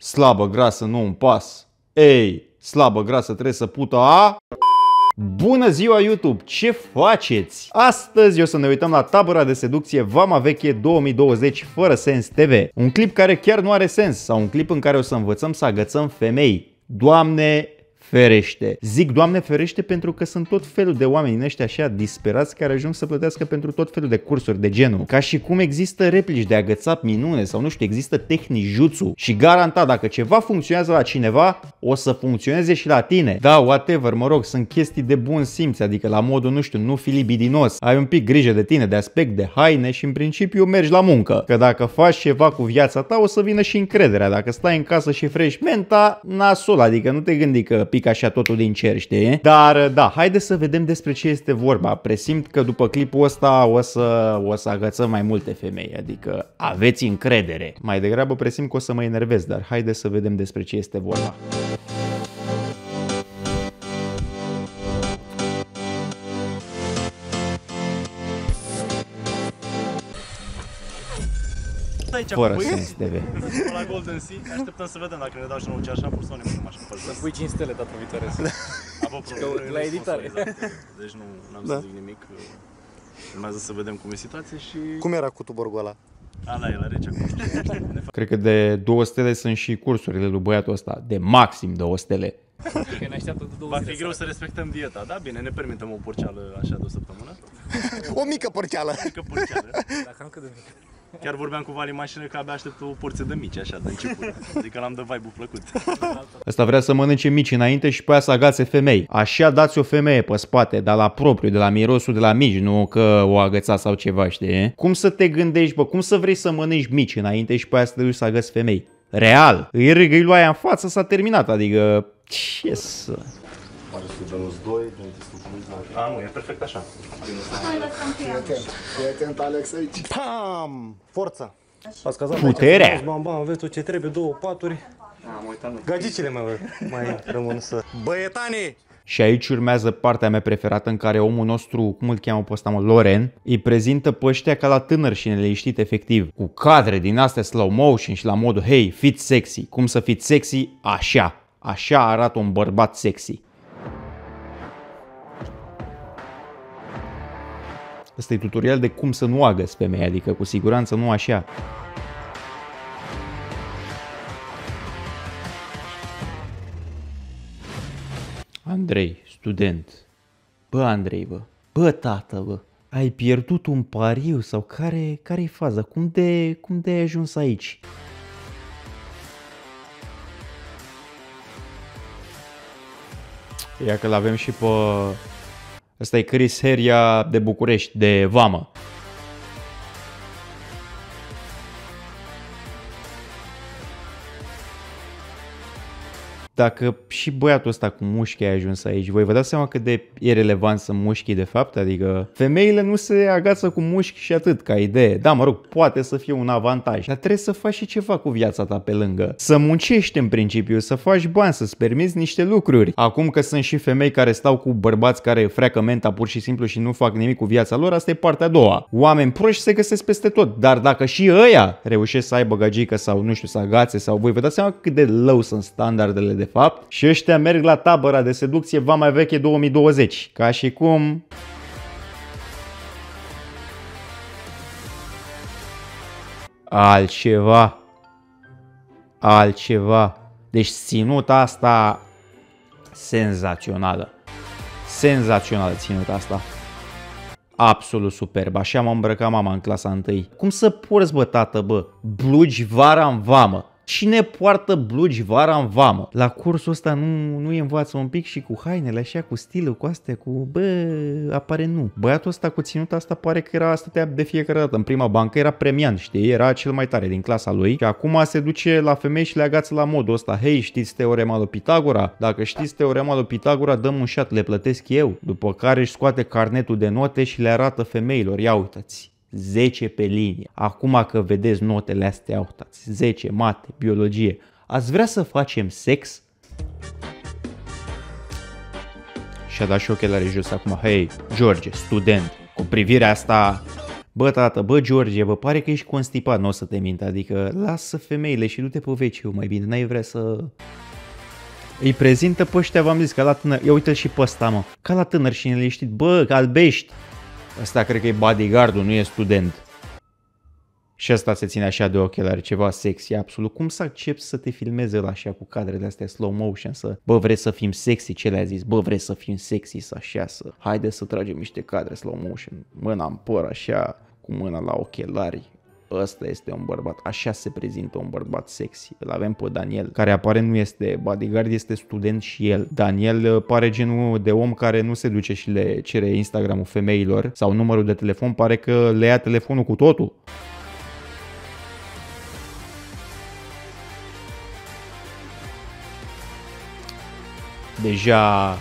Slabă grasă nu un pas. Ei, slabă grasă trebuie să pută a... Bună ziua YouTube! Ce faceți? Astăzi o să ne uităm la tabăra de seducție Vama Veche 2020 fără sens TV. Un clip care chiar nu are sens sau un clip în care o să învățăm să agățăm femei. Doamne ferește. Zic, Doamne ferește, pentru că sunt tot felul de oameni din ăștia așa disperați care ajung să plătească pentru tot felul de cursuri de genul. Ca și cum există replici de agățat minune sau nu știu, există tehnici jutsu și garantat dacă ceva funcționează la cineva, o să funcționeze și la tine. Da, whatever, mă rog, sunt chestii de bun simț, adică la modul, nu știu, nu fi libidinos, ai un pic grijă de tine, de aspect, de haine și în principiu mergi la muncă. Că dacă faci ceva cu viața ta, o să vină și încrederea. Dacă stai în casă și frești menta, nasul, adică nu te gândi că pic așa totul din cer, știi? Dar da, haide să vedem despre ce este vorba. Presimt că după clipul ăsta o să, o să agățăm mai multe femei, adică aveți încredere. Mai degrabă presimt că o să mă enervez, dar haide să vedem despre ce este vorba. Aici Fără cu sens TV. la Golden Sea. Așteptăm să vedem dacă ne dau și nouă ceașapuri sau ne punem așa pe jos. Pui 5 stele data viitoare. Avem probleme la editare. sponsorizate. Deci nu am Da. să zic nimic. Urmează să vedem cum e situația și... Cum era cu tuborgul ăla? Ala e la rece acum. Cred că de două stele sunt și cursurile lui băiatul ăsta, de maxim două stele. Că ne așteaptă de două Va zile fi greu să să respectăm dieta, da? Bine, ne permitem o porceală așa de o săptămână. O mică porceală. Că porceală. Dacă nu cât de mic. Chiar vorbeam cu Vali în mașină că abia aștept o porție de mici, așa, de început. Adică l-am de vibe-ul plăcut. Ăsta vrea să mănânce mici înainte și pe aia să agațe femei. Așa dați o femeie pe spate, dar la propriu, de la mirosul de la mici, nu că o agăța sau ceva, știi? Cum să te gândești, bă, cum să vrei să mănânci mici înainte și pe aia să te duci să agăți femei? Real. Îi râgăi lui aia în față, s-a terminat, adică... Ce să... Are studenul 2, dentistul cu A, nu, e perfect așa. Fii atent, Alex, aici. Pam! Forța. Ați cazat Puterea. aici, Bam, bam, aveți tot ce trebuie, două paturi. Am uitat, nu. Gagicile mai, mai rămân să... Băietanii! Și aici urmează partea mea preferată în care omul nostru, cum îl cheamă pe ăsta, mă, Loren, îi prezintă pe ăștia ca la tânăr și neliniștit efectiv. Cu cadre din astea slow motion și la modul, hei, fiți sexy. Cum să fiți sexy? Așa. Așa arată un bărbat sexy. Ăsta e tutorial de cum să nu agăți femeia, adică cu siguranță nu așa. Andrei, student. Bă, Andrei, bă. Bă, tată, bă. Ai pierdut un pariu sau care care e faza? Cum de cum de ai ajuns aici? Ia că l-avem și pe... Ăsta e Chris Heria de București, de Vamă. Dacă și băiatul ăsta cu mușchi a ajuns aici, voi vă dați seama cât de irrelevant sunt mușchii de fapt? Adică femeile nu se agață cu mușchi și atât ca idee. Da, mă rog, poate să fie un avantaj, dar trebuie să faci și ceva cu viața ta pe lângă. Să muncești în principiu, să faci bani, să-ți permiți niște lucruri. Acum că sunt și femei care stau cu bărbați care freacă menta pur și simplu și nu fac nimic cu viața lor, asta e partea a doua. Oameni proști se găsesc peste tot, dar dacă și ăia reușesc să aibă gagică sau nu știu, să agațe sau voi vă dați seama cât de low sunt standardele de fapt și ăștia merg la tabăra de seducție va mai veche 2020, ca și cum altceva altceva deci ținuta asta senzațională senzațională ținuta asta Absolut superb. Așa m-a îmbrăcat mama în clasa 1. Cum să porți, bă, tată, bă? Blugi vara în vamă. Cine poartă blugi vara în vamă? La cursul ăsta nu, nu îi învață un pic și cu hainele așa, cu stilul, cu astea, cu... Bă, apare nu. Băiatul ăsta cu ținuta asta pare că era stătea de fiecare dată. În prima bancă era premian, știi? Era cel mai tare din clasa lui. Și acum se duce la femei și le agață la modul ăsta. Hei, știți teorema lui Pitagora? Dacă știți teorema lui Pitagora, dăm un șat, le plătesc eu. După care își scoate carnetul de note și le arată femeilor. Ia uitați. 10 pe linie. Acum că vedeți notele astea, uitați, 10, mate, biologie. Ați vrea să facem sex? Și-a dat și ochelari jos acum. Hei, George, student, cu privirea asta Bă, tată, bă, George, bă, pare că ești constipat, nu o să te mint, adică lasă femeile și du-te pe veciu, mai bine, n-ai vrea să... Îi prezintă pe ăștia, v-am zis, ca la tânăr, ia uite și pe ăsta, mă, ca la tânăr și neliniștit, bă, că albești. Ăsta cred că e bodyguardul, nu e student. Și ăsta se ține așa de ochelari, ceva sexy, absolut. Cum să accept să te filmeze la așa cu cadrele astea slow motion, să, bă, vreți să fim sexy, ce le-a zis? Bă, vreți să fim sexy, să așa, să, haide să tragem niște cadre slow motion, mâna în păr, așa, cu mâna la ochelari. Ăsta este un bărbat, așa se prezintă un bărbat sexy. Îl avem pe Daniel, care apare nu este bodyguard, este student și el. Daniel uh, pare genul de om care nu se duce și le cere Instagramul femeilor sau numărul de telefon, pare că le ia telefonul cu totul. deja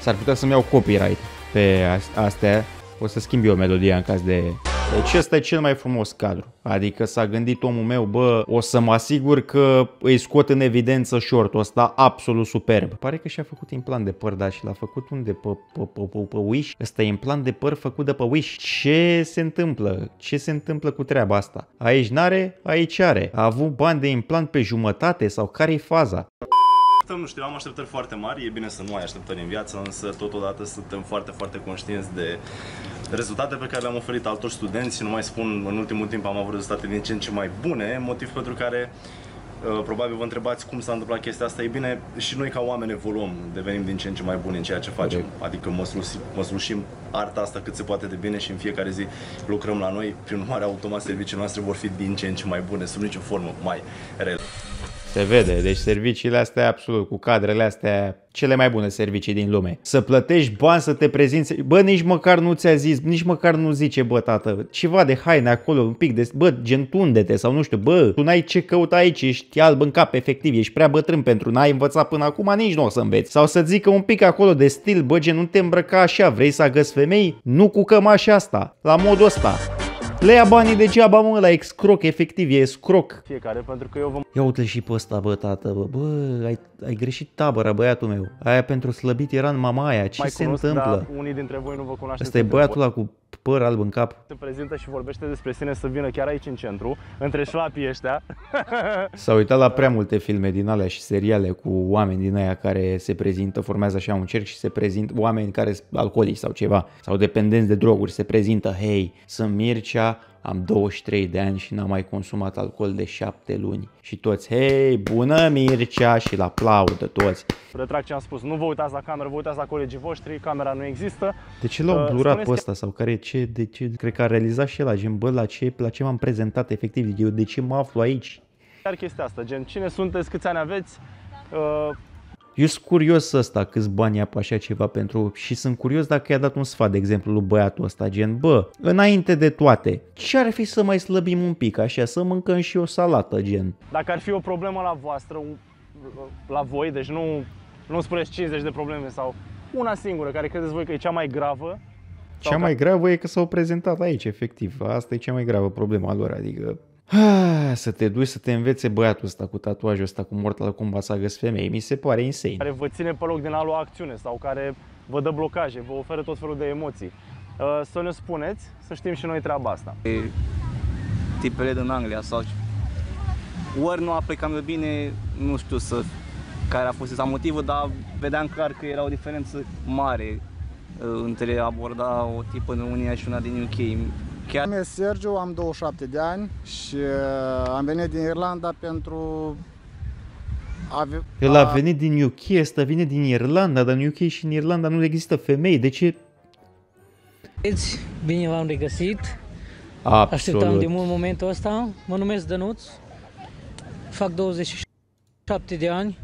s-ar putea să-mi iau copyright pe astea. O să schimb eu melodia în caz de... Deci ăsta e cel mai frumos cadru. Adică s-a gândit omul meu, bă, o să mă asigur că îi scot în evidență shortul ăsta absolut superb. Pare că și-a făcut implant de păr, dar și l-a făcut unde? Pe, pe, pe, pe, pe Wish? Ăsta e implant de păr făcut de pe Wish. Ce se întâmplă? Ce se întâmplă cu treaba asta? Aici n-are, aici are. A avut bani de implant pe jumătate sau care-i faza? Așteptăm, nu știu, am așteptări foarte mari, e bine să nu ai așteptări în viață, însă totodată suntem foarte, foarte conștienți de rezultate pe care le-am oferit altor studenți, nu mai spun, în ultimul timp am avut rezultate din ce în ce mai bune, motiv pentru care uh, probabil vă întrebați cum s-a întâmplat chestia asta. E bine, și noi ca oameni evoluăm, devenim din ce în ce mai buni în ceea ce facem. Corect. Adică mă, slusim, mă slușim arta asta cât se poate de bine și în fiecare zi lucrăm la noi. Prin urmare, automat serviciile noastre vor fi din ce în ce mai bune, sub nicio formă mai rele. Se vede, deci serviciile astea absolut, cu cadrele astea, cele mai bune servicii din lume. Să plătești bani să te prezinți, bă, nici măcar nu ți-a zis, nici măcar nu zice, bă, tată, ceva de haine acolo, un pic de, bă, gentunde-te sau nu știu, bă, tu n-ai ce căuta aici, ești alb în cap, efectiv, ești prea bătrân pentru, n-ai învățat până acum, nici nu o să înveți. Sau să zică un pic acolo de stil, bă, gen, nu te îmbrăca așa, vrei să agăți femei? Nu cu cămașa asta, la modul ăsta. Le ia banii degeaba, mă, la excroc, efectiv, e scroc. Fiecare, pentru că eu vă Ia uite și pe ăsta, bă, tată, bă, bă ai, ai greșit tabăra, băiatul meu. Aia pentru slăbit era în mama aia, ce mai se cunosc, întâmplă? Dar unii dintre voi nu vă cunoașteți. Ăsta e băiatul ăla cu păr alb în cap. Se prezintă și vorbește despre sine să vină chiar aici în centru, între șlapii ăștia. S-a uitat la prea multe filme din alea și seriale cu oameni din aia care se prezintă, formează așa un cerc și se prezintă oameni care sunt alcoolici sau ceva, sau dependenți de droguri, se prezintă, hei, sunt Mircea, am 23 de ani și n-am mai consumat alcool de 7 luni. Și toți, hei, bună Mircea și la aplaudă toți. Retrag ce am spus, nu vă uitați la cameră, vă uitați la colegii voștri, camera nu există. De ce l-au Uh, blurat spuneți pe ăsta sau care, ce, de ce, cred că a realizat și el, gen, bă, la ce, la ce m-am prezentat efectiv, eu de ce mă aflu aici? Chiar chestia asta, gen, cine sunteți, câți ani aveți, uh, Eu sunt curios ăsta câți bani ia pe așa ceva pentru și sunt curios dacă i-a dat un sfat, de exemplu, lui băiatul ăsta, gen, bă, înainte de toate, ce ar fi să mai slăbim un pic, așa, să mâncăm și o salată, gen. dacă ar fi o problemă la voastră, un- la voi, deci nu, nu spuneți 50 de probleme sau una singură care credeți voi că e cea mai gravă, Cea mai gravă e că s-au prezentat aici, efectiv. Asta e cea mai gravă problema lor, adică ah, să te duci să te învețe băiatul ăsta cu tatuajul ăsta cu Mortal Kombat să agăs femei, mi se pare insane. care vă ține pe loc din a lua acțiune sau care vă dă blocaje, vă oferă tot felul de emoții. Uh, Să ne spuneți, să știm și noi treaba asta. tipele din Anglia sau ori nu aplicam eu bine, nu știu să care a fost exact motivul, dar vedeam clar că era o diferență mare uh, între a aborda o tipă din Unia și una din UK. Chiar Numesc Sergiu, am 27 de ani și uh, am venit din Irlanda pentru a, vi- El a venit din UK, ăsta vine din Irlanda, dar în UK și în Irlanda nu există femei, de ce? Băieți, Bine v-am regăsit. Așteptam de Absolut. mult momentul ăsta. Mă numesc Dănuț. Fac 27 de ani.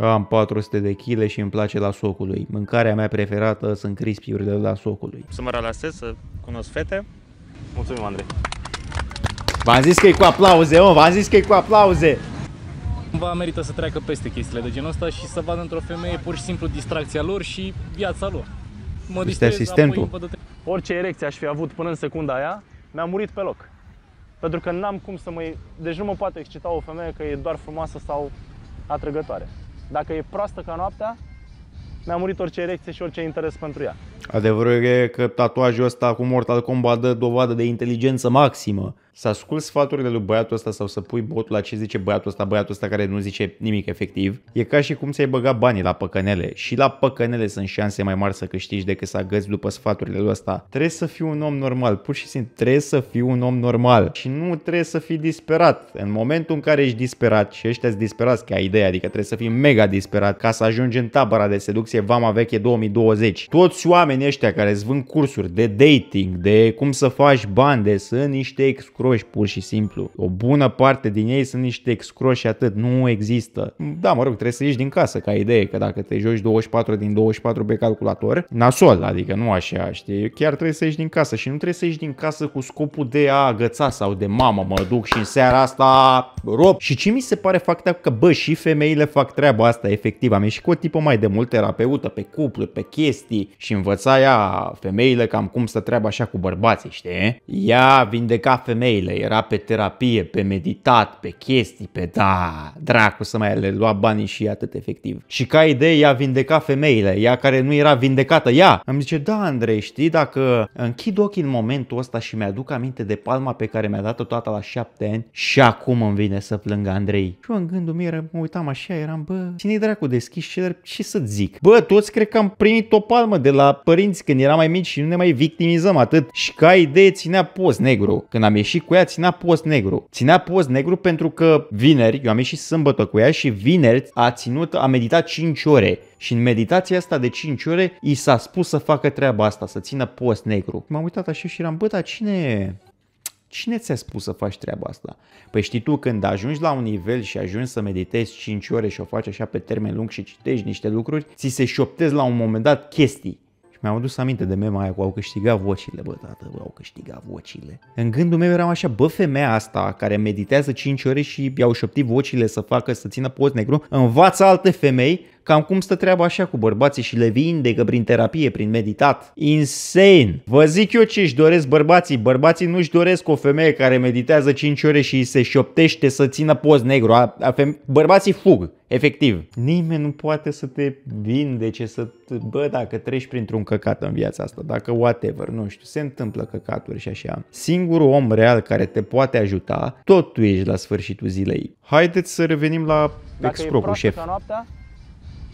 Am 400 de kg și îmi place la socului. Mâncarea mea preferată sunt crispiurile la socului. să mă relaxez, să cunosc fete. Mulțumim, Andrei. V-am zis că e cu aplauze, mă, v-am zis că e cu aplauze. Cumva merită să treacă peste chestiile de genul ăsta și să vadă într-o femeie pur și simplu distracția lor și viața lor. Mă Este distrez, asistentul. apoi văd de Orice erecție aș fi avut până în secunda aia, mi-a murit pe loc. Pentru că n-am cum să mă... Deci nu mă poate excita o femeie că e doar frumoasă sau atrăgătoare. Dacă e proastă ca noaptea, mi-a murit orice erecție și orice interes pentru ea. Adevărul e că tatuajul ăsta cu Mortal Kombat dă dovadă de inteligență maximă. Să asculti sfaturile lui băiatul ăsta sau să pui botul la ce zice băiatul ăsta, băiatul ăsta care nu zice nimic efectiv, e ca și cum ți-ai băgat banii la păcănele. Și la păcănele sunt șanse mai mari să câștigi decât să agăți după sfaturile lui ăsta. Trebuie să fii un om normal, pur și simplu trebuie să fii un om normal și nu trebuie să fii disperat. În momentul în care ești disperat și ăștia sunt disperați ca idee, adică trebuie să fii mega disperat ca să ajungi în tabăra de seducție Vama Veche 2020. Toți oamenii ăștia care îți vând cursuri de dating, de cum să faci bani, de sunt niște excroși pur și simplu. O bună parte din ei sunt niște excroși și atât, nu există. Da, mă rog, trebuie să ieși din casă ca idee, că dacă te joci 24 din 24 pe calculator, nasol, adică nu așa, știi, chiar trebuie să ieși din casă și nu trebuie să ieși din casă cu scopul de a agăța sau de mamă, mă duc și în seara asta rob. Și ce mi se pare fact că, bă, și femeile fac treaba asta, efectiv. Am ieșit cu o tipă mai de mult terapeută pe cupluri, pe chestii și învăța ea femeile cam cum să treaba așa cu bărbații, știi? Ea vindeca femeile, era pe terapie, pe meditat, pe chestii, pe da, dracu să mai le lua banii și atât efectiv. Și ca idee ea vindeca femeile, ea care nu era vindecată, ea. Îmi zice, da Andrei, știi, dacă închid ochii în momentul ăsta și mi-aduc aminte de palma pe care mi-a dat-o toată la șapte ani și acum îmi vine să plâng Andrei. Și eu în gândul meu era, mă uitam așa, eram, bă, ține dracu deschis și ce să zic. Bă, toți cred că am primit o palmă de la părinți când eram mai mici și nu ne mai victimizăm atât. Și ca idee ținea post negru. Când am ieșit cu ea, ținea post negru. Ținea post negru pentru că vineri, eu am ieșit sâmbătă cu ea și vineri a ținut, a meditat 5 ore. Și în meditația asta de 5 ore i s-a spus să facă treaba asta, să țină post negru. M-am uitat așa și eram, bă, dar cine Cine ți-a spus să faci treaba asta? Păi știi tu, când ajungi la un nivel și ajungi să meditezi 5 ore și o faci așa pe termen lung și citești niște lucruri, ți se șoptezi la un moment dat chestii. Și mi-am adus aminte de mema aia cu au câștigat vocile, bă, tată, bă, au câștigat vocile. În gândul meu eram așa, bă, femeia asta care meditează 5 ore și i-au șoptit vocile să facă, să țină post negru, învață alte femei cam cum stă treaba așa cu bărbații și le vindecă prin terapie, prin meditat. Insane! Vă zic eu ce își doresc bărbații. Bărbații nu își doresc o femeie care meditează 5 ore și se șoptește să țină post negru. A, a feme- bărbații fug, efectiv. Nimeni nu poate să te vindece, să... Bă, dacă treci printr-un căcat în viața asta, dacă whatever, nu știu, se întâmplă căcaturi și așa. Singurul om real care te poate ajuta, tot tu ești la sfârșitul zilei. Haideți să revenim la excropul șef. Ca noaptea,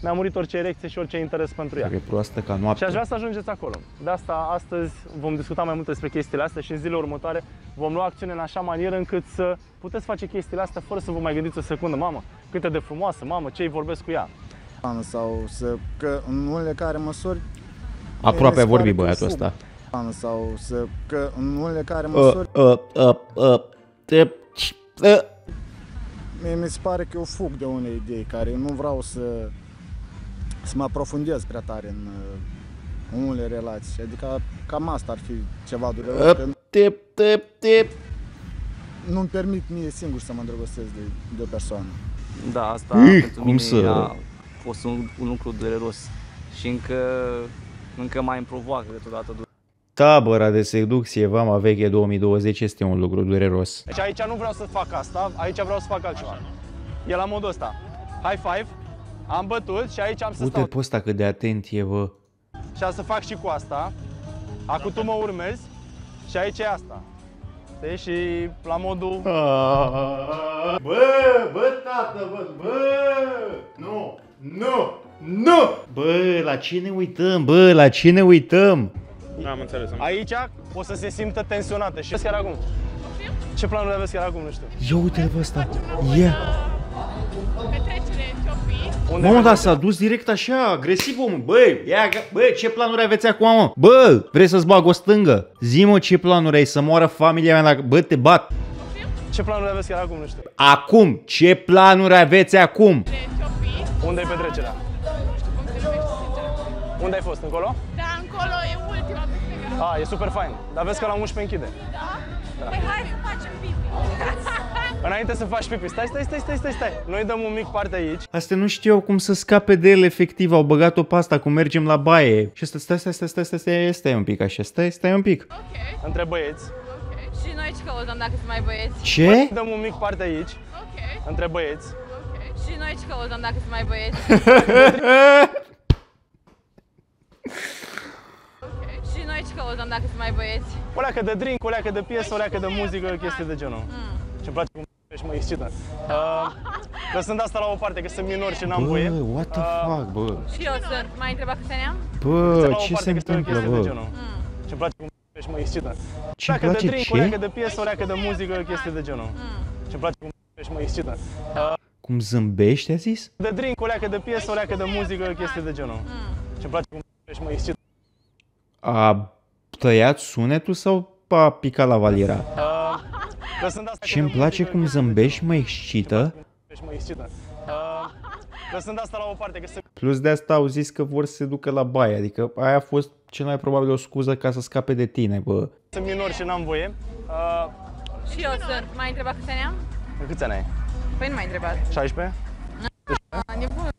mi-a murit orice erecție și orice interes pentru ea. Dacă e proastă ca Și noapte. aș vrea să ajungeți acolo. De asta astăzi vom discuta mai mult despre chestiile astea și în zilele următoare vom lua acțiune în așa manieră încât să puteți face chestiile astea fără să vă mai gândiți o secundă, mamă, cât de frumoasă, mamă, ce-i vorbesc cu ea. sau să, că în unele care măsuri Aproape a mi se pare vorbit că băiatul fug. ăsta. sau să, că în unele care Uh, măsuri uh, uh, uh, te- uh. mie mi se pare că eu fug de unele idei care nu vreau să să mă aprofundez prea tare în, uh, în unele relații. Adică cam asta ar fi ceva dureros, că Uh, te- te- te- nu-mi permit mie singur să mă îndrăgostesc de, de o persoană. Da, asta Ih, pentru cum mine să- a fost un, un lucru dureros și încă, încă mai îmi provoacă câteodată Tabăra de seducție Vama Veche 2020 este un lucru dureros. Deci aici nu vreau să fac asta, aici vreau să fac altceva. E la modul ăsta. High five, am bătut și aici am să Uite stau. pe ăsta cât de atent e, bă. Și am să fac și cu asta. Acum tu mă urmezi și aici e asta. Știi? Și la modul... Bă, bă, tată, bă, bă, nu, nu, nu! Bă, la ce ne uităm, bă, la ce ne uităm? Am înțeles. Am... Aici o să se simtă tensionată și chiar acum. Ce planuri aveți chiar acum, nu știu. Ia uite-l pe ăsta, ia! Petrecere, ce-o fi? Unde Mamă, mergeți? dar s-a dus direct așa, agresiv, omul. Băi, ia, bă, ce planuri aveți acum, mă? Bă, vrei să-ți bag o stângă? Zi-mă ce planuri ai, să moară familia mea, dacă... bă, te bat. Ce planuri aveți chiar acum, nu știu. Acum, ce planuri aveți acum? Ce-o fi? Unde e petrecerea? Nu știu cum se numește, sincer. Unde ai fost? Încolo? Da, încolo e ultima pe care... A, e super fain. Dar vezi că la 11 închide. Da? Păi hai să facem pipi. Înainte să faci pipi, stai, stai, stai, stai, stai, stai. Noi dăm un mic parte aici. Astea nu știau cum să scape de el efectiv, au băgat-o pe asta, cum mergem la baie. Și asta, stai, stai, stai, stai, stai, stai, stai un pic așa, stai, stai un pic. Ok, Între băieți. ok. Și noi ce căutăm dacă sunt mai băieți? Ce? Dăm un mic parte aici. Ok, Între băieți. ok. Și noi ce căutăm dacă sunt mai băieți? aici căutăm dacă sunt mai băieți. O leacă de drink, o leacă de piesă, o leacă de muzică, chestii de genul. Ce-mi place cum și mă excită. Uh, lăsând asta la o parte, că sunt minor și n-am voie. Bă, what the fuck, bă? Și eu sunt. M-ai întrebat câți ani am? Bă, Lăsând la o ce parte se că sunt întâmplă, chestii de bă? genul. Ce-mi place cum și mă excită. Ce-mi Leacă de place drink, ce? o leacă de piesă, o leacă de muzică, chestii de genul. Ce-mi place cum și mă excită. Uh, Cum zâmbește, a zis? de drink, o leacă de piesă, o leacă de muzică, chestii de genul. Ce-mi place cum și mă excită. A tăiat sunetul sau a picat la valiera? Uh, lăsând asta Ce-mi place cum zâmbești, mă excită. și mă excită. Uh, lăsând asta la o parte, că sunt Plus de asta au zis că vor să se ducă la baie, adică aia a fost cel mai probabil o scuză ca să scape de tine, bă. sunt minor și n-am voie. Uh, Și eu sunt. M-ai întrebat câți ani am? câți ani ai? Păi nu m-ai întrebat. 16? A, nebun.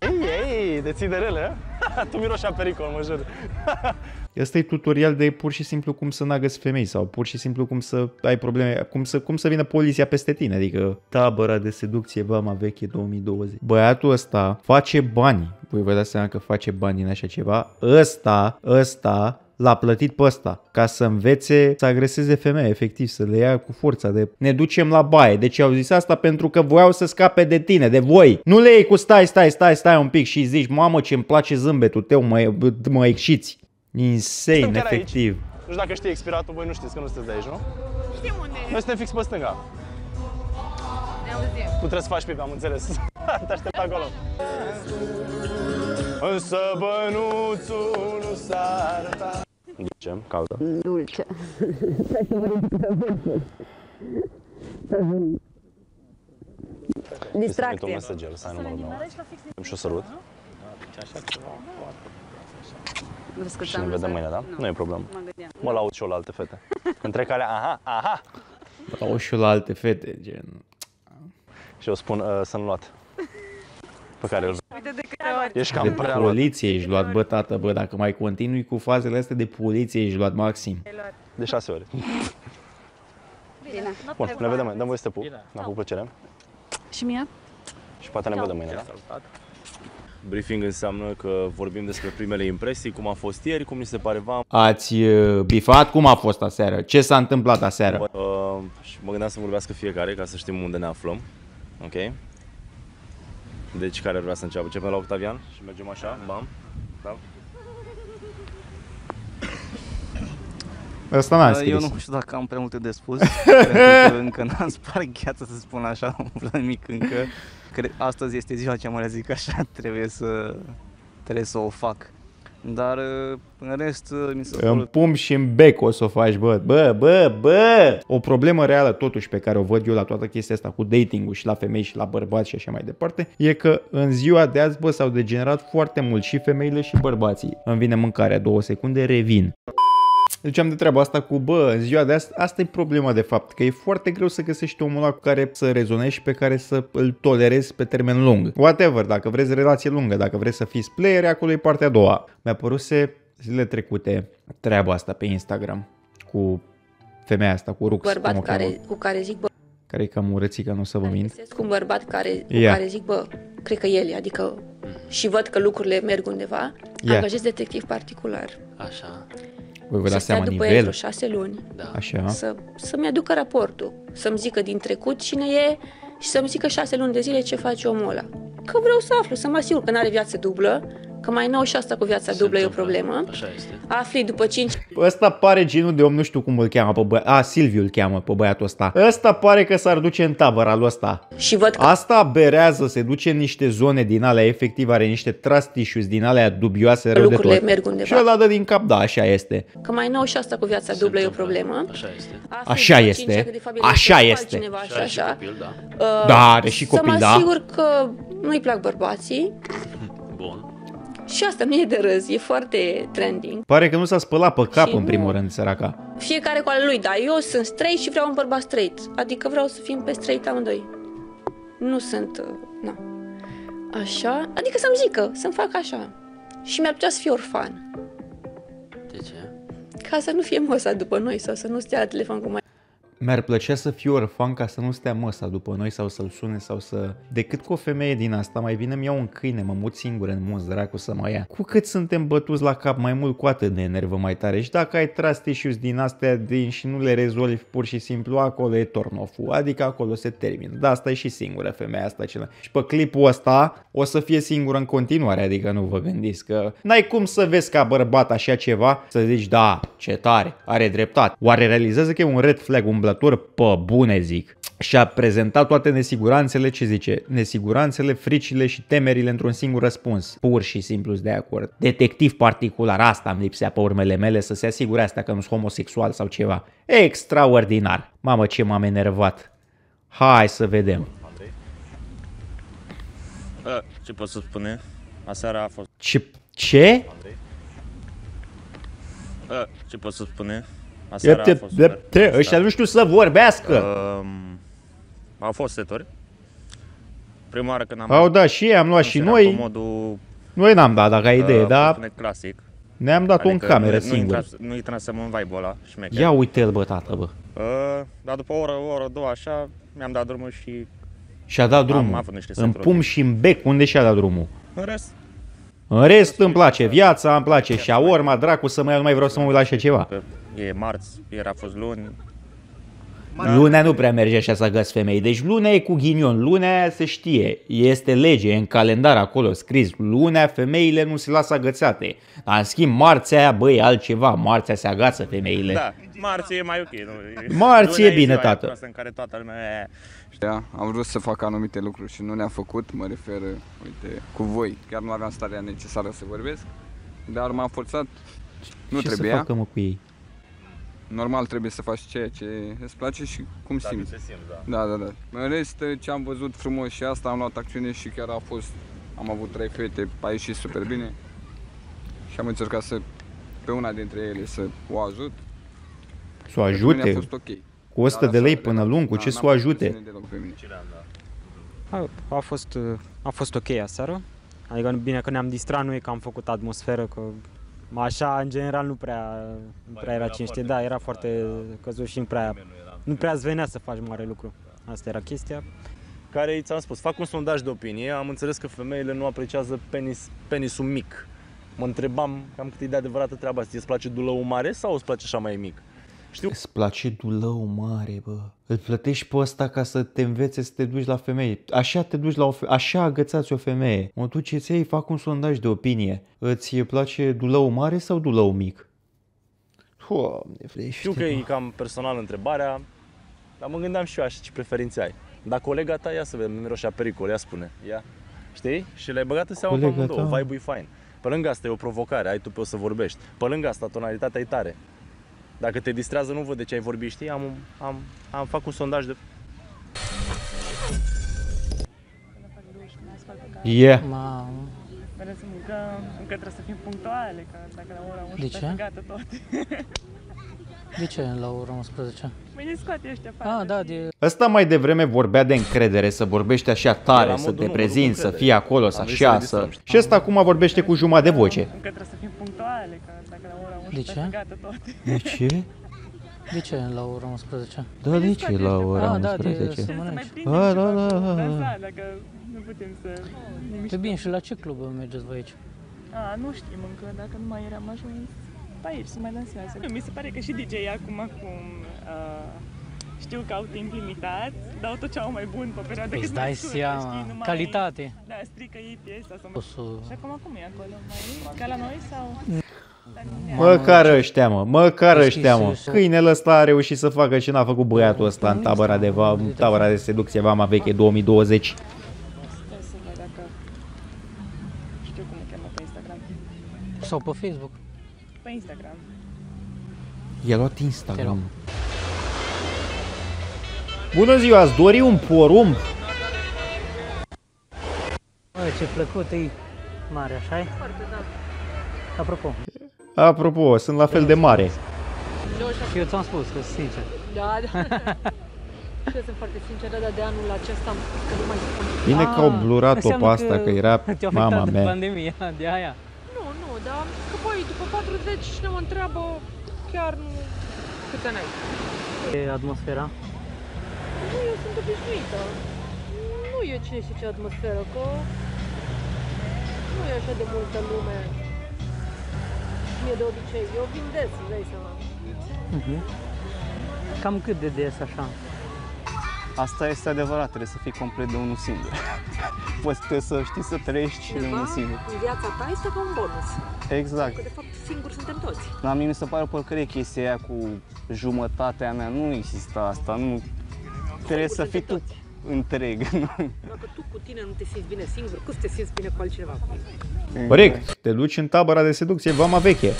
Ei, ei, de ții de rele, a? Tu miroși a pericol, mă jur. Ăsta e tutorial de pur și simplu cum să n-agăți femei sau pur și simplu cum să ai probleme, cum să, cum să vină poliția peste tine, adică tabăra de seducție vama veche 2020. Băiatul ăsta face bani, voi vă dați seama că face bani din așa ceva, ăsta, ăsta l-a plătit pe ăsta ca să învețe să agreseze femei, efectiv, să le ia cu forța de ne ducem la baie. Deci au zis asta pentru că voiau să scape de tine, de voi. Nu le iei cu stai, stai, stai, stai un pic și zici, mamă ce îmi place zâmbetul tău, mă, mă exciți. Insane, Suntem chiar aici. efectiv. Nu știu dacă știi expiratul, voi nu știți că nu sunteți de aici, nu? Știm unde e. Noi suntem fix pe stânga. Ne auzim. Tu trebuie să faci pipi, am înțeles. Te aștept acolo. Însă bănuțul nu s-a arătat. Dulce, caldă. Dulce. un Distracție. mesaj, să ai numărul meu. Îmi și o sărut. Vreți că Și ți-am ne vedem lăsat? mâine, da? Nu e problemă. Mă gândeam. Mă laud și eu la alte fete. Între care, aha, aha. Au și eu la alte fete, gen... Și eu spun, uh, sunt luat. Pe care îl Uite de câte ori. Ești De cam prea luat. poliție ești luat, bă, tată, bă, dacă mai continui cu fazele astea de poliție ești luat maxim. De șase ori. Bine. Bun, ne vedem, dăm voie să te pup. Ne-a făcut plăcere. Și mie? Și poate ne vedem mâine, da? Briefing înseamnă că vorbim despre primele impresii, cum a fost ieri, cum ni se pare v Ați uh, bifat? Cum a fost aseară? Ce s-a întâmplat aseară? Uh, și mă gândeam să vorbească fiecare ca să știm unde ne aflăm. Ok? Deci care vrea să înceapă? Începem la Octavian și mergem așa, bam. Da? Ăsta n-a Eu scris. nu știu dacă am prea multe de spus, pentru că încă n-am spart gheața să spun așa, am umplut nimic încă. Cred, astăzi este ziua cea mai zic așa, trebuie să, trebuie să o fac. Dar în rest mi se În pare pum și în bec o să o faci, bă, bă, bă, bă! O problemă reală totuși pe care o văd eu la toată chestia asta cu dating-ul și la femei și la bărbați și așa mai departe, e că în ziua de azi, bă, s-au degenerat foarte mult și femeile și bărbații. Îmi vine mâncarea, două secunde, revin. Deci am de treaba asta cu, bă, în ziua de azi, asta e problema de fapt, că e foarte greu să găsești omul ăla cu care să rezonezi și pe care să îl tolerezi pe termen lung. Whatever, dacă vreți relație lungă, dacă vreți să fiți player, acolo e partea a doua. Mi-a păruse zilele trecute treaba asta pe Instagram cu femeia asta, cu Rux, cum Bărbat o cheamă, care, cu care zic, bă, care e cam urățică, nu o să vă mint. găsesc un bărbat care, cu Ia. care zic, bă, cred că el e, adică și văd că lucrurile merg undeva, Ia. angajez detectiv particular. Așa. Voi vă să dați stea seama după el nivel? vreo șase luni, Da. Așa. să, să-mi aducă raportul, să-mi zică din trecut cine e și să-mi zică șase luni de zile ce face omul ăla. Că vreau să aflu, să mă asigur că nu are viață dublă, că mai nou și asta cu viața dublă e o problemă. Așa este. Afli după 5 Ăsta pare genul de om, nu știu cum îl cheamă pe băiat. A, Silviu îl cheamă pe băiatul ăsta. Ăsta pare că s-ar duce în tabăra lui ăsta. și văd că Asta berează, se duce în niște zone din alea, efectiv are niște trust issues din alea dubioase rău de lucrurile tot. merg undeva. Și ăla dă din cap, da, așa este. Că mai nou și asta cu viața dublă e o problemă. Așa este. Afli Așa după este. cinci ani că de fapt el Așa cu este. altcineva și Și are și așa. copil, da. Uh, Da, are și copil, Să mă da. asigur că nu-i plac bărbații Bun. Și asta nu e de râs, e foarte trending. Pare că nu s-a spălat pe cap Și în primul nu- rând, săraca. Fiecare cu ale lui, dar eu sunt straight și vreau un bărbat straight. Adică vreau să fim pe straight amândoi. Nu sunt, uh, na. Așa, adică să-mi zică, să-mi fac așa. Și mi-ar putea să fie orfan. De ce? Ca să nu fie măsa după noi sau să nu stea la telefon cu mai... Mi-ar plăcea să fiu orfan ca să nu stea măsa după noi sau să-l sune sau să... Decât cu o femeie din asta, mai bine mi-iau un câine, mă mut singur în munți, dracu să mă ia. Cu cât suntem bătuți la cap mai mult, cu atât ne enervăm mai tare. Și dacă ai trust issues din astea din și nu le rezolvi pur și simplu, acolo e tornoful. Adică acolo se termină. Da, asta e și singură femeia asta. Cele. Și pe clipul ăsta o să fie singură în continuare, adică nu vă gândiți că n-ai cum să vezi ca bărbat așa ceva, să zici da, ce tare, are dreptate. Oare realizează că e un red flag umblător? Pe bune zic. Și a prezentat toate nesiguranțele, ce zice, nesiguranțele, fricile și temerile într-un singur răspuns. Pur și simplu de acord. Detectiv particular, asta îmi lipsea pe urmele mele să se asigure asta că nu sunt homosexual sau ceva. Extraordinar. Mamă, ce m-am enervat. Hai să vedem. Uh, ce pot să spune? Aseara a fost... Ce? Ce? Uh, ce pot să spune? Aseara a Te, fost te, super. te, ăștia nu știu să vorbească. Um, au fost seturi. Prima oară când am... Au dat și ei, am luat și eram noi. Pe modul... Noi n-am dat dacă ai idee, uh, dar cum spune, clasic. ne-am dat în Adică cameră nu, singur. Nu, intra, nu intrasem în vibe-ul ăla șmecher. Ia uite-l bă, tată, bă. Uh, dar după o oră, o oră, două, așa, mi-am dat drumul și Și-a dat Am drumul. avut niște în seturi. pum și în bec, unde și-a dat drumul? în rest, În rest îmi place viața, îmi place și urma, dracu să mă ia, nu mai vreau să mă uit la așa ceva. că e marți, ieri a fost luni. Lunea nu prea merge așa să găsi femei. Deci lunea e cu ghinion, lunea se știe, este lege, e în calendar acolo scris. Lunea femeile nu se lasă agățate. Dar în schimb marțea, băi, altceva, marțea se agață femeile. Da, marți e mai ok. Nu? Marți Lunea e bine, ziua aia tată. proastă În care toată lumea e... Da, am vrut să fac anumite lucruri și nu le-am făcut, mă refer, uite, cu voi. Chiar nu aveam starea necesară să vorbesc, dar m-am forțat. Nu Ce trebuia. să facă mă cu ei? Normal trebuie să faci ceea ce îți place și cum Dacă simți. te simți, da. Da, da, da. În rest, ce am văzut frumos și asta, am luat acțiune și chiar a fost, am avut trei fete, a ieșit super bine și am încercat să, pe una dintre ele să o ajut. Să o Pentru mine ajute? A fost ok. Cu 100 de lei până luni, cu ce să o ajute? Deloc pe mine. A, a, fost, uh, a fost ok aseară. Adică bine că ne-am distrat, nu e că am făcut atmosferă, că așa în general nu prea, nu prea era cine știe. Da, era foarte căzut și nu prea, nu prea îți venea să faci mare lucru. Asta era chestia. care ți-am spus, fac un sondaj de opinie, am înțeles că femeile nu apreciază penis, penisul mic. Mă întrebam cam cât e de adevărată treaba asta. Îți place dulăul mare sau îți place așa mai mic? Știu. Îți place dulău mare, bă. Îl plătești pe ăsta ca să te învețe să te duci la femeie. Așa te duci la o femeie. Așa agățați o femeie. Mă duceți ei, fac un sondaj de opinie. Îți place dulău mare sau dulău mic? Doamne, vrește, Știu că e cam personal întrebarea, dar mă gândeam și eu așa ce preferințe ai. Dar colega ta, ia să vedem, nu miroșea pericol, ia spune. Ia. Știi? Și le-ai băgat în seama pe Colega amândouă, ta? vibe e fain. Pe lângă asta e o provocare, ai tu pe o să vorbești. Pe lângă asta, tonalitatea e tare. Dacă te distrează, nu văd de ce ai vorbit, știi? Am, am, am fac un sondaj de... Yeah. Mamă. Vreau să mâncăm, încă trebuie să fim punctuale, că dacă la ora 11 ce? gata tot. De ce la ora 11? Mâine scoate ăștia afară. Ah, da, de... Ăsta mai devreme vorbea de încredere, să vorbești așa tare, Era să modul te numărul prezinți, cu să încredere. fii acolo, să Am venit să așa, ne să... distrăm, știi? Și ăsta acum vorbește cu jumătate de voce. Încă trebuie să fim punctuale, că dacă la ora 11 ce? gata tot. De ce? De ce la ora 11? Da, de ce la ora Ah, da, de 11? să mănânci. Ah, da, da, da, da. Dansa, dacă nu putem să ne Pe mișcăm. bine, și la ce club mergeți voi aici? A, nu știm încă, dacă nu mai eram ajuns pe aici să mai dansează. Mi se pare că și DJ acum acum uh, știu că au timp limitat, dau tot ce au mai bun pe perioada Păi cât îți mai dai scurtă, seama, știi, nu mai- calitate. Da, strică ei piesa sau O să- Și acum acum e acolo? Mai e ca la noi sau? Măcar ăștia, mă, măcar Deschis, ăștia, mă. să- Câinele ăsta a reușit să facă ce n-a făcut băiatul ăsta în tabăra de, va, în tabăra de seducție Vama Veche 2020. Stai să văd dacă știu cum o cheamă pe Instagram. Sau pe Facebook? Pe Instagram. I-a luat Instagram. Bună ziua, ați dori un porumb? Bă, ce plăcut e mare, așa e? Foarte, da. Apropo, Apropo, sunt la fel de mare. și eu ți-am spus că sincer. Da, da. și eu sunt foarte sinceră, dar de anul acesta am spus că nu mai spun. Bine că au blurat-o Ah, înseamnă pe asta, că era te-a mama afectat de mea. pandemia, de aia. Nu, nu, dar am zis că, băi, după 40 cine mă întreabă, chiar nu... Câți ani ai? E atmosfera? Nu, eu sunt obișnuită. Nu e cine știe ce atmosferă, că nu e așa de multă lume. Mie de obicei. Eu vin des, îți dai seama. Mhm. Cam cât de des așa? Asta este adevărat, trebuie să fii complet de unul singur. Poți trebuie să știi să trăiești și de Ceva unul singur. în viața ta este ca un bonus. Exact. Că de fapt singuri suntem toți. La mine mi se pare o porcărie chestia aia cu jumătatea mea. Nu există asta. Nu. Trebuie să fii tu întreg. nu? Dacă tu cu tine nu te simți bine singur, cum să te simți bine cu altcineva? Corect. Te duci în tabăra de seducție Vama Veche.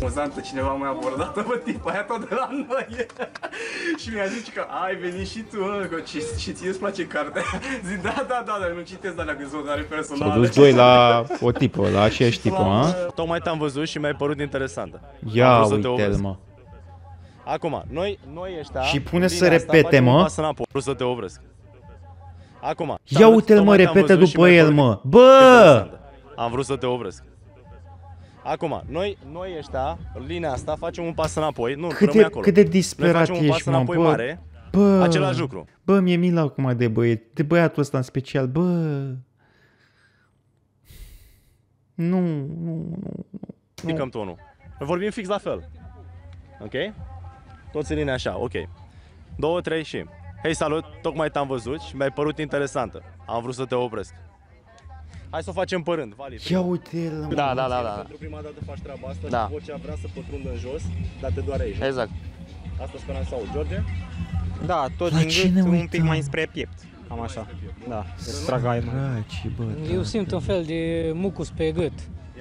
Amuzantă, cineva m-a abordat pe tipa aia tot de la noi Și mi-a zis că ai venit și tu, mă, că și, și ție îți place cartea Zic, da, da, da, dar nu citesc de alea gânditoare personale S-au dus doi la o tipă, la aceeași tipă, a? Tocmai te-am văzut și mi-ai părut interesantă Ia Am vrut să te uite-l, opresc. mă. Acum, noi, noi ăștia Și pune în să linia asta, repete, facem un mă. pas înapoi, vreau să te opresc Acum, Ia am- uite-l, mă, tocmai te-am repetă văzut și după mi-ai el, părut mă. Bă! Am vrut să te opresc. Acum, noi, noi ăștia, în linia asta, facem un pas înapoi. Nu, Cât rămâi de, acolo. cât de noi disperat facem un pas ești, mă, înapoi bă. mare, Bă, același lucru. Bă, mi-e milă acum de băiet, de băiatul ăsta în special, bă. Nu, nu, nu. Ridicăm tonul. Noi vorbim fix la fel. Ok? Toți în linia așa, ok. Două, trei și... Hei, salut, tocmai te-am văzut și mi-ai părut interesantă. Am vrut să te opresc. Hai să o facem pe rând, Vali. Ia uite-l, mă. Da, da, da, da. Pentru prima dată faci treaba asta Da. și vocea vrea să pătrundă în jos, dar te doare aici. Exact. Asta speram să aud. George? Da, tot La din cine gât, un uităm? pic mai spre piept. Cam așa. Da, să trag aer. Draci, bă, Eu simt un fel de mucus pe gât,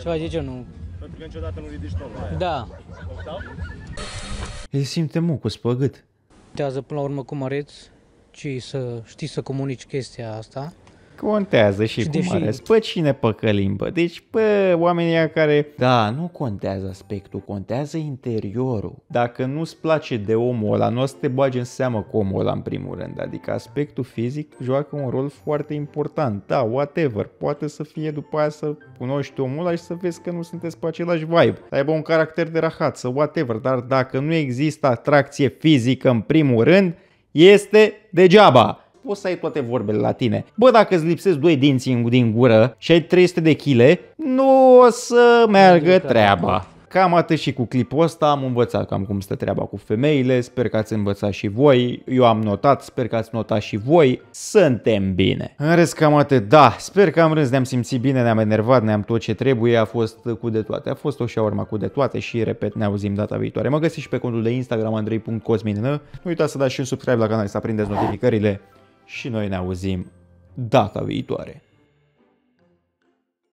ceva de genul. Pentru că niciodată nu ridici tonul. aia. Da. Octav? El simte mucus pe gât. Contează până la urmă cum arăți, ci să știi să comunici chestia asta. Contează și, Și cum deși- arăți. Pe cine păcălim, bă? Deci, bă, oamenii ăia care... Da, nu contează aspectul, contează interiorul. Dacă nu-ți place de omul ăla, nu o să te bagi în seamă cu omul ăla în primul rând. Adică aspectul fizic joacă un rol foarte important. Da, whatever. Poate să fie după aia să cunoști omul ăla și să vezi că nu sunteți pe același vibe. Să aibă un caracter de rahat, să whatever. Dar dacă nu există atracție fizică în primul rând, este degeaba poți să ai toate vorbele la tine. Bă, dacă îți lipsesc doi dinți în- din gură și ai 300 de kg, nu o să meargă treaba. Cam atât și cu clipul ăsta, am învățat cam cum stă treaba cu femeile, sper că ați învățat și voi, eu am notat, sper că ați notat și voi, suntem bine. În rest cam atât, da, sper că am râs, ne-am simțit bine, ne-am enervat, ne-am tot ce trebuie, a fost cu de toate, a fost o șaurma cu de toate și repet, ne auzim data viitoare. Mă găsiți și pe contul de Instagram andrei.cosmin, nu uitați să dați și un subscribe la canal să aprindeți notificările și noi ne auzim data viitoare.